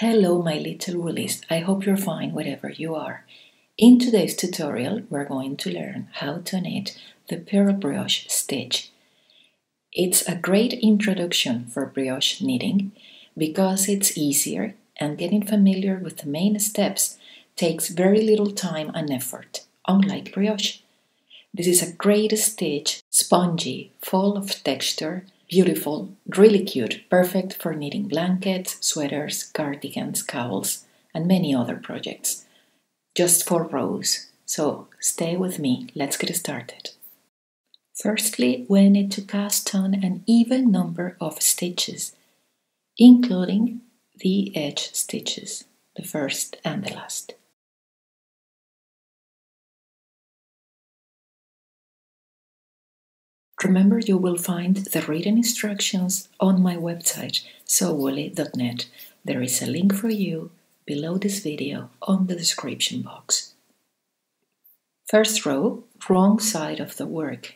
Hello my little woolies, I hope you're fine wherever you are. In today's tutorial we're going to learn how to knit the purl brioche stitch. It's a great introduction for brioche knitting because it's easier and getting familiar with the main steps takes very little time and effort, unlike brioche. This is a great stitch, spongy, full of texture, Beautiful, really cute, perfect for knitting blankets, sweaters, cardigans, cowls, and many other projects. Just four rows, so stay with me, let's get started. Firstly, we need to cast on an even number of stitches, including the edge stitches, the first and the last. Remember, you will find the written instructions on my website, sowoolly.net. There is a link for you below this video on the description box. First row, wrong side of the work.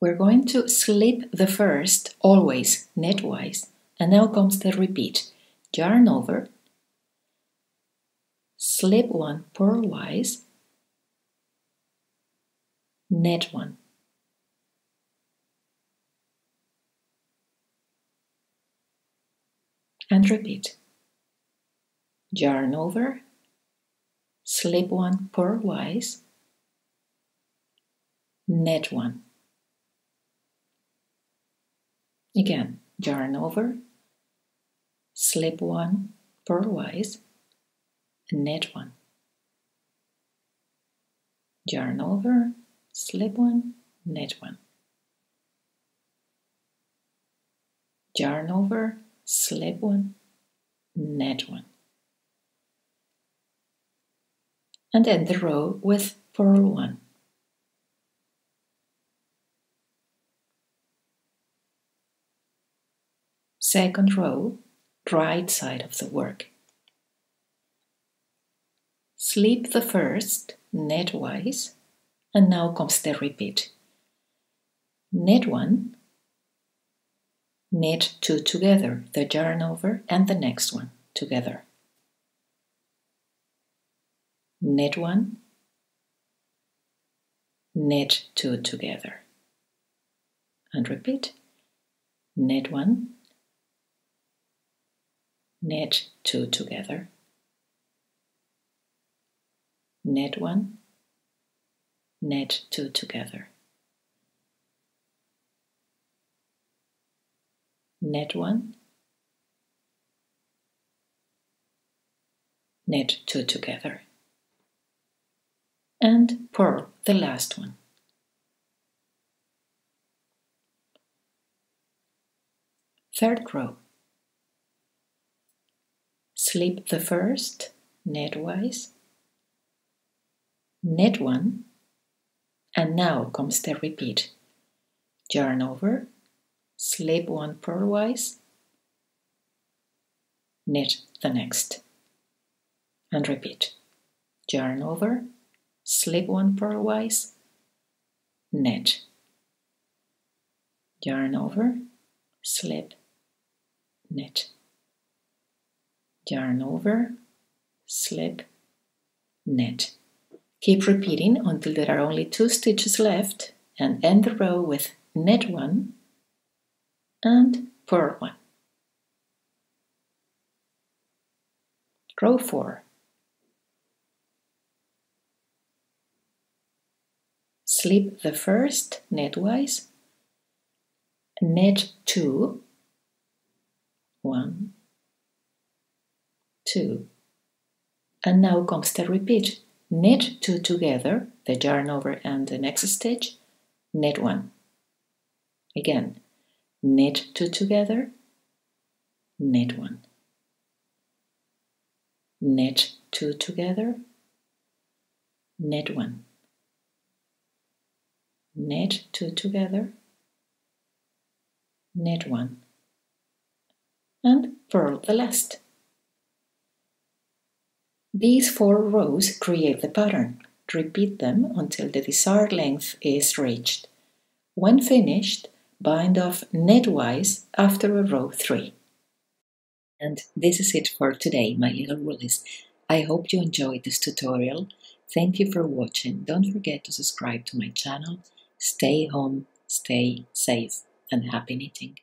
We're going to slip the first, always knitwise, and now comes the repeat. Yarn over, slip one purlwise, knit one. And repeat. Yarn over, slip one purlwise, knit one. Again, yarn over, slip one purlwise, knit one. Yarn over, slip one, knit one. Yarn over, slip one, knit one. And end the row with purl one. Second row, right side of the work. Slip the first knitwise and now comes the repeat. Knit one, knit two together, the yarn over and the next one together. Knit one, knit two together. And repeat. Knit one, knit two together. Knit one, knit two together. Knit one, knit two together, and purl the last one. Third row. Slip the first knitwise, knit one, and now comes the repeat. Yarn over, slip one purlwise, knit the next, and repeat. Yarn over, slip one purlwise, knit. Yarn over, slip, knit. Yarn over, slip, knit. Keep repeating until there are only two stitches left and end the row with knit one and purl one. Row 4. Slip the first knitwise, knit two, one, two, and now comes the repeat knit two together, the yarn over and the next stitch, knit one. Again, knit two together, knit one. Knit two together, knit one. Knit two together, knit one. And purl the last. These four rows create the pattern. Repeat them until the desired length is reached. When finished, bind off knitwise after a row 3. And this is it for today, my little woolies. I hope you enjoyed this tutorial. Thank you for watching. Don't forget to subscribe to my channel. Stay home, stay safe, and happy knitting.